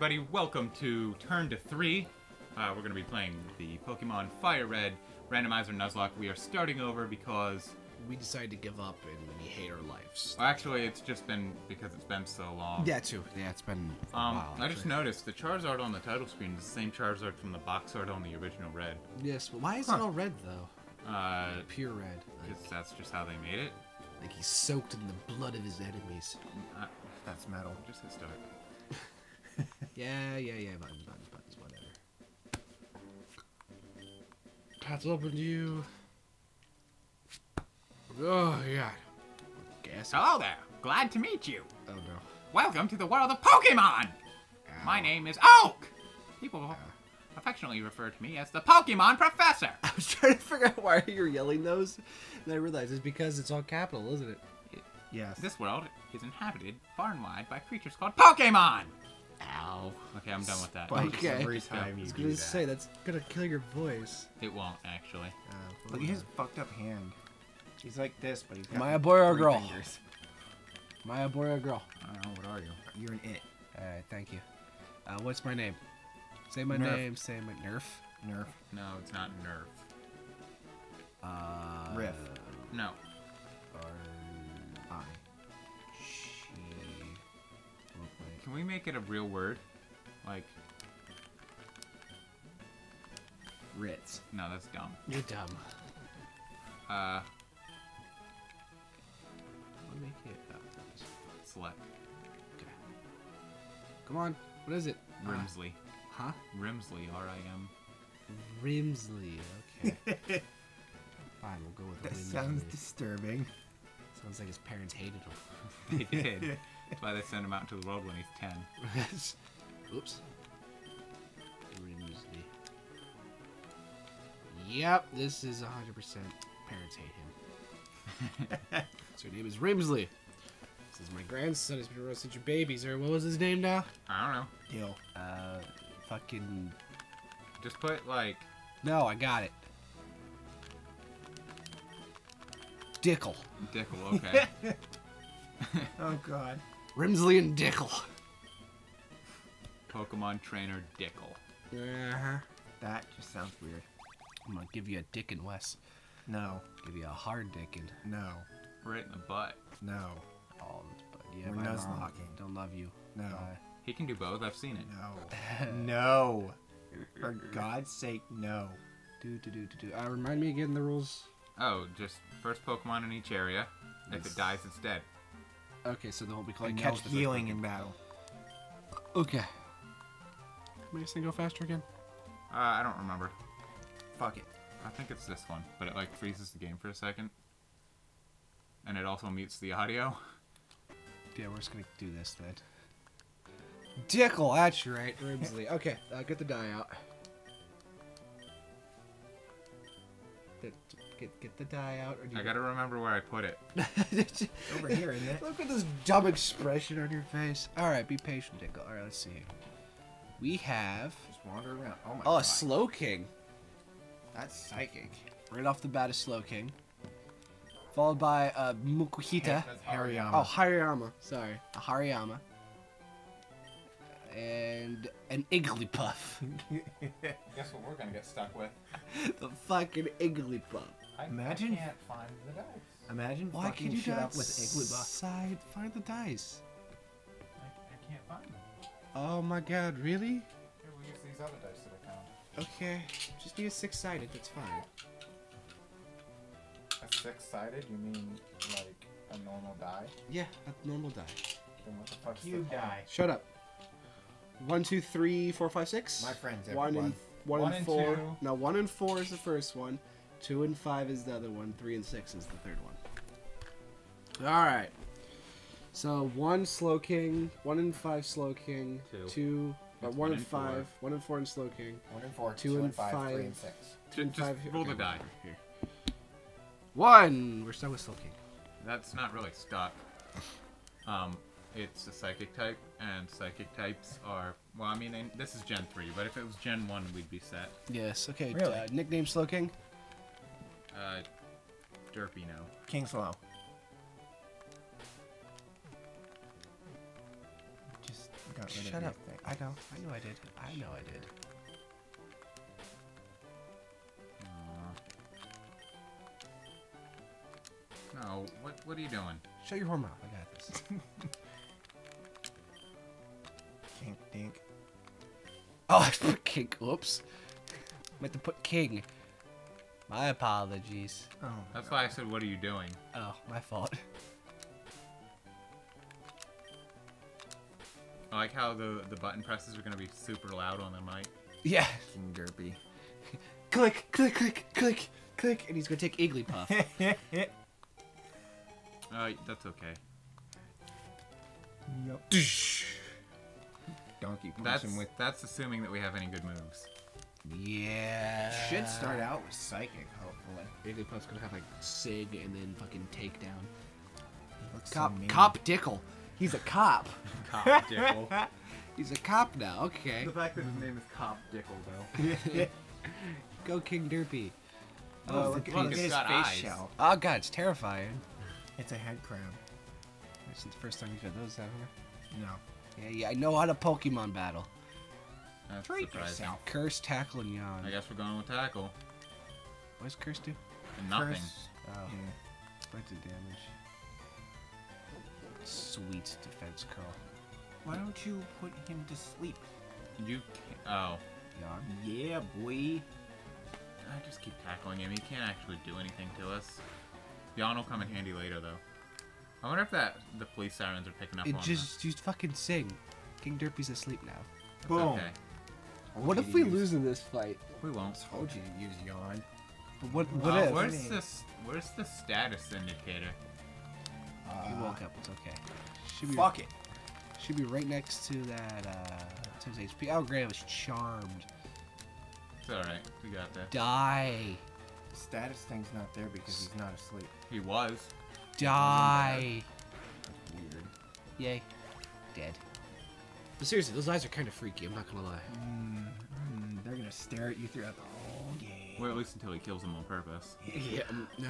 everybody. Welcome to Turn to 3. Uh, we're going to be playing the Pokemon Fire Red Randomizer Nuzlocke. We are starting over because, we decided to give up and we hate our lives. well, actually, it's just been because it's been so long. Yeah, too. Yeah, it's been a Um, while. I just noticed the Charizard on the title screen is the same Charizard from the box art on the original Red. Yes, but why is Huh. it all red though? Uh, Pure red. Like, because that's just how they made it. like he's soaked in the blood of his enemies. Uh, That's metal. just hit start. Yeah, yeah, yeah. Buttons, buttons, buttons, whatever. Path's open to you. Oh, yeah. Gas. Hello there. Glad to meet you. Oh, no. Welcome to the world of Pokemon. My name is Oak. People affectionately refer to me as the Pokemon Professor. I was trying to figure out why you're yelling those, and I realized it's because it's all capital, isn't it? Yes. This world is inhabited far and wide by creatures called Pokemon. Ow. Okay, I'm done with that. Spikes Okay. Every Just go. time I was gonna that. say that's gonna kill your voice. It won't actually. Uh, Look at his fucked up hand. He's like this, but he's got Am I a boy or girl? fingers. My boy or girl? I don't know. What are you? You're an it. Alright, thank you. Uh, what's my name? Say my Nerf. name. Say my Nerf. Nerf. No, it's not Nerf. Uh, Riff. No. R we make it a real word? Like, Ritz. no, that's dumb. You're dumb. Uh, Let me make it. Uh, select okay. Come on. What is it? Uh, Rimsley. huh? Rimsley. R I M. Rimsley. Okay. Fine, we'll go with That Rimsley. sounds disturbing. Sounds like his parents hated him. They did. That's why they send him out into the world when he's ten. Oops. Rimsley. Yep, this is 100% parents hate him. so her name is Rimsley. This is my grandson. He's been around since your babies. Or what was his name now? I don't know. Deal. Uh, fucking. Just put like No, I got it. Dickel. Dickel. Okay. Oh god. Rimsley and Dickel. Pokemon Trainer Dickel. Uh huh. That just sounds weird. I'm gonna give you a dick and Wes. No. Give you a hard dick and. No. Right in the butt. No. All Oh, but yeah, We're my mom nuzlocking. Don't love you. No. Uh, He can do both. I've seen it. No. no. For God's sake, no. do do do do do. Uh, remind me again the rules. Oh, just first Pokemon in each area. If it dies, it's dead. Okay, so they won't be called And catch the first healing in battle. Okay. Make this thing go faster again. Uh, I don't remember. Fuck it. I think it's this one, but it like freezes the game for a second. And it also mutes the audio. Yeah, we're just gonna do this then. Dickel, that's right, Rimsley. Okay, uh, get the die out. Get, get, get the die out. Or do I gotta remember where I put it. Over here, isn't it? Look at this dumb expression on your face. All right, be patient, Dickel. All right, let's see. We have Just wander around. Oh my oh, god. a Slowking. That's psychic. Right off the bat, a Slowking. Followed by a Makuhita. Hariyama. Oh, Hariyama. Sorry, a Hariyama. And an Igglybuff. Guess what we're gonna get stuck with? the fucking Igglybuff. I, Imagine- can't find the dice. Imagine Why fucking can you shit not up with Igglybuff. side find the dice? I, I can't find them. Oh my god, really? Here, we'll use these other dice that I found. Okay, just do a six-sided. That's fine. A six-sided? You mean like a normal die? Yeah, a normal die. Then what the fuck's Cube die. Shut up. One, two, three, four, five, six. My friends, One and one, One and and four. two. No, one and four is the first one. Two and five is the other one. Three and six is the third one. All right. So one slow king, one and five slow king, Two. two, uh, one one and and four. five, one and four and slow king, One and four, Two two, and and five, five. three and six. two and Just five. roll the die. Here. One. We're stuck with slow king. That's not really stuck. Um, it's a psychic type, and psychic types are well. I mean, this is Gen three, but if it was Gen one, we'd be set. Yes. Okay. Really? Uh, nickname slow king. Uh, Derpy now. King Slow. Just got rid Shut of up. thing. I know. I know I did. I know I did. Aw. No, what what are you doing? Shut your whore mouth. I got this. Kink dink. oh, I put king. Oops. I meant to put king. My apologies. Oh. my That's God. why I said, what are you doing? Oh, my fault. I like how the the button presses are gonna be super loud on the mic. Yeah. King Derpy. Click, click, click, click, click, and he's gonna take Igglybuff. Uh, that's okay. Yup. Donkey punch That's him with. that's assuming that we have any good moves. Yeah. Should start out with psychic, hopefully. Igglybuff's gonna have like Sig and then fucking takedown. Cop, so cop Dickel. He's a cop. Cop Dickel. He's a cop now. Okay. The fact that his name is Cop Dickel, though. Go King Derpy. Oh, oh look, at- look, look at his got face eyes. shell. Oh god, it's terrifying. It's a head crab. This is the first time you've had those, haven't you? No. Yeah, yeah, I know how to Pokemon battle. That's Treat surprising. yourself. Curse, tackle, and yawn. I guess we're going with tackle. What does curse do? Nothing. Curse. Oh, Yeah. expected damage. Sweet defense curl. Why don't you put him to sleep? You can't, oh. Yawn. Yeah, boy. I just keep tackling him. He can't actually do anything to us. Yawn will come in handy later, though. I wonder if that the police sirens are picking up It on just, you fucking sing. King Derpy's asleep now. that. Boom. Okay. What if we lose in this fight? We won't. Told you to use yawn. But what, what Uh, if? where's this? Where's the status indicator? He Uh, woke up, it's okay. Should be, Fuck it. should be right next to that, uh, to his HP. Oh, great, I was charmed. It's alright. We got that. Die. Status thing's not there because he's not asleep. He was. Die. Weird. Yay. Dead. But seriously, those eyes are kind of freaky, I'm not gonna lie. Mm, they're gonna stare at you throughout the whole game. Well, at least until he kills them on purpose. Yeah, nah.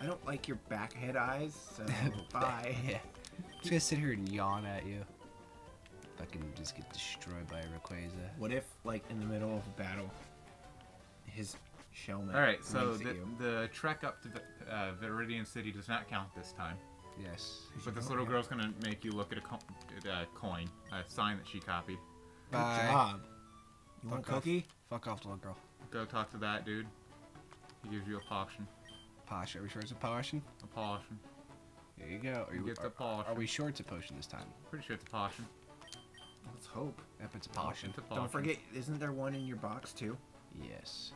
I don't like your backhead eyes, so bye. Yeah. Just gonna sit here and yawn at you. Fucking just get destroyed by a Rayquaza. What if, like, in the middle of a battle, his shellman Alright, so the, the trek up to the, uh, Viridian City does not count this time. Yes. But this Oh, little girl's gonna make you look at a co- at a coin, a sign that she copied. Good Bye. job. You want a Fuck off. cookie? Fuck off, little girl. Go talk to that dude. He gives you a potion. Posh, are we sure it's a potion? A potion. There you go. Are, You you, get the potion. are we sure it's a potion this time? Pretty sure it's a potion. Let's hope. If it's a potion. It's a potion. Don't forget, isn't there one in your box too? Yes.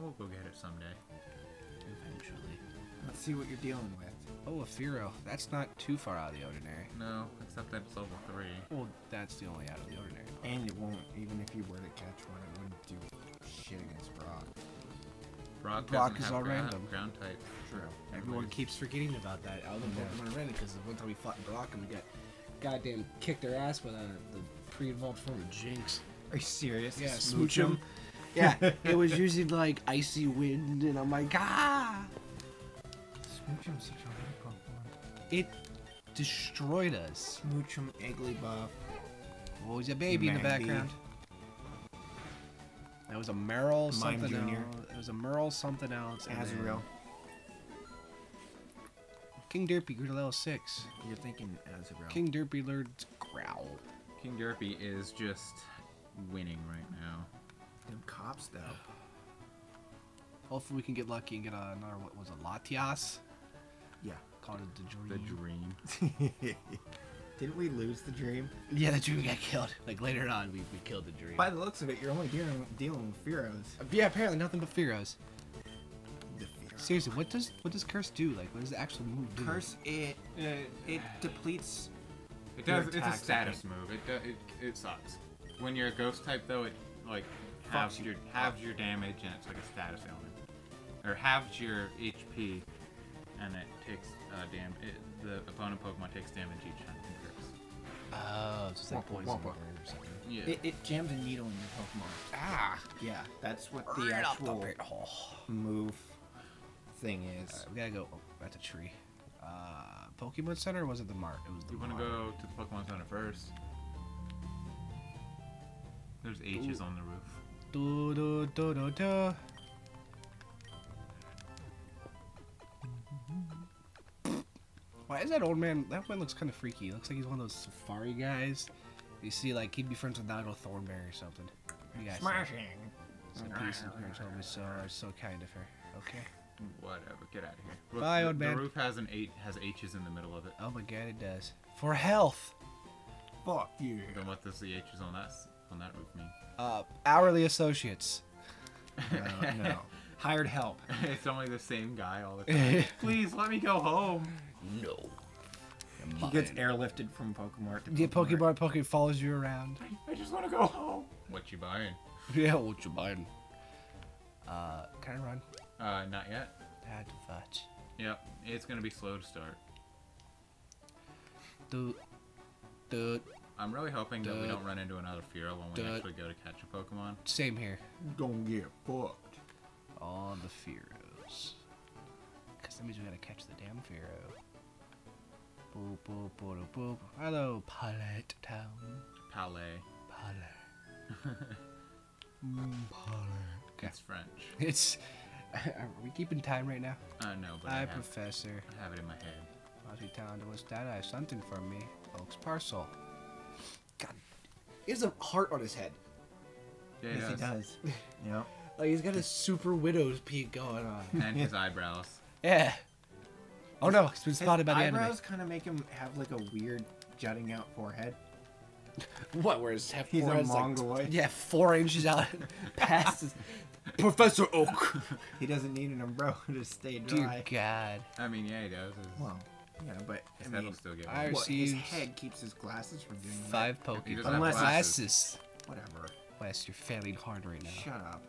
We'll go get it someday. Eventually. Let's see what you're dealing with. Oh, a Fearow. That's not too far out of the ordinary. No, except that it's level three. Well, that's the only out of the ordinary. And it won't, even if you were to catch one, it wouldn't do shit against Brock. Brock, Brock is all ground, random. ground type. True. Everyone keeps forgetting about that. All the Pokemon are random because the one time we fought Brock and we got goddamn kicked their ass with uh, the pre-evolved form of Jynx. Are you serious? Yeah, Smooch Smoochum. him? Yeah, it was using like icy wind, and I'm like, ah! Smoochum's such a weird Pokemon. It destroyed us. Smoochum, Igglybuff. What was a baby in the background? That was a Merrill Mime something Junior. else. It was a Merle something else. Azurill. King Derpy grew to level 6. You're thinking Azurill. King Derpy learned Growl. King Derpy is just winning right now. Them cops, though. Hopefully we can get lucky and get another, what was it, Latias? Yeah. Called it the The Dream. dream. Didn't we lose the dream? yeah, the Dream got killed. Like later on, we, we killed the Dream. By the looks of it, you're only dealing, dealing with Fearows. Uh, yeah, apparently nothing but Fearows. Seriously, what does what does Curse do? Like, what does the actual move do? Curse it. Uh, it depletes. It Your does. It's a attacks, I status think. move. It, do, it it sucks. When you're a ghost type, though, it like halves you your halves your damage, and it's like a status element, or halves your HP, and it takes uh, dam. It, the opponent Pokemon takes damage each time it curse. Oh, it's just like Womp, womp, poison womp. word or something. Yeah. It, it jams a needle in your Pokemon. Ah! Yeah, that's what the Right up the actual move thing is. Alright, we gotta go. Oh, that's a tree. Uh, Pokemon Center or was it the Mart? It was the you want to Mart. go to the Pokemon Center first? There's H's on the roof. Do, do, do, do, do. Why is that old man? That one looks kind of freaky. He looks like he's one of those safari guys. You see, like he'd be friends with Nigel Thornberry or something. What do you guys think? Smashing. Some decent her told me so. Are so kind of her. Okay. Whatever. Get out of here. Look, Bye, the, old the man. roof has an eight has H's in the middle of it. Oh my god, it does. For health. Fuck you. Then what does the H's on that s- on that roof mean? Uh, hourly associates. No, no. Hired help. it's only the same guy all the time. Please let me go home. No. He gets airlifted from Pokemon to Yeah, Pokemon Pokemon follows you around. I just want to go home. What you buying? Yeah, what you buying? Uh, can I run? Uh, not yet. That fudge. Yep, it's gonna be slow to start. Dude. Dude. I'm really hoping that we Duh. don't run into another Fearow when we Duh. actually go to catch a Pokemon. Same here. Gonna get fucked. All the Fearows. Because that means we gotta catch the damn Fearow. Boop, boop, boop, boop, boop. Hello, Palette Town. Palais. Palette. Mm, Palette. Okay. It's French. It's. Are we keeping time right now? Uh, no, but I have, Professor. I have it in my head. Aussie Town, what's that? I have something for me. Oak's parcel. God. He has a heart on his head. Yeah, Yes, he does. yep. Like, he's got a super widow's peak going on. And his eyebrows. yeah. Oh no, he's been His spotted by the enemy. eyebrows kind of make him have like a weird jutting out forehead. What? Where's half He's a forehead's like- mongoloid. yeah, four inches out past his Professor Oak. He doesn't need an umbrella to stay dry. Dear dry. God. I mean, yeah, he does. His, Well, yeah, but his I head mean, will still get I wet. what, his head keeps his glasses from doing that. Five He doesn't Pokemon. Unless it's- glasses. Whatever. Wes, you're failing hard right now. Shut up.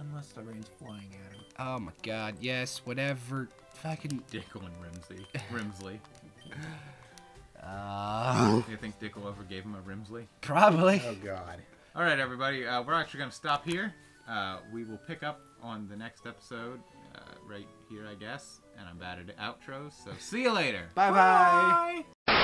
Unless the rain's flying at him. Oh my God. Yes. Whatever. Fucking. Dickel and Rimsley. Rimsley. Uh, You think Dickel ever gave him a Rimsley? probably. Oh God. All right, everybody. Uh, we're actually going to stop here. Uh, we will pick up on the next episode uh, right here, I guess. And I'm bad at outros, so see you later. Bye bye.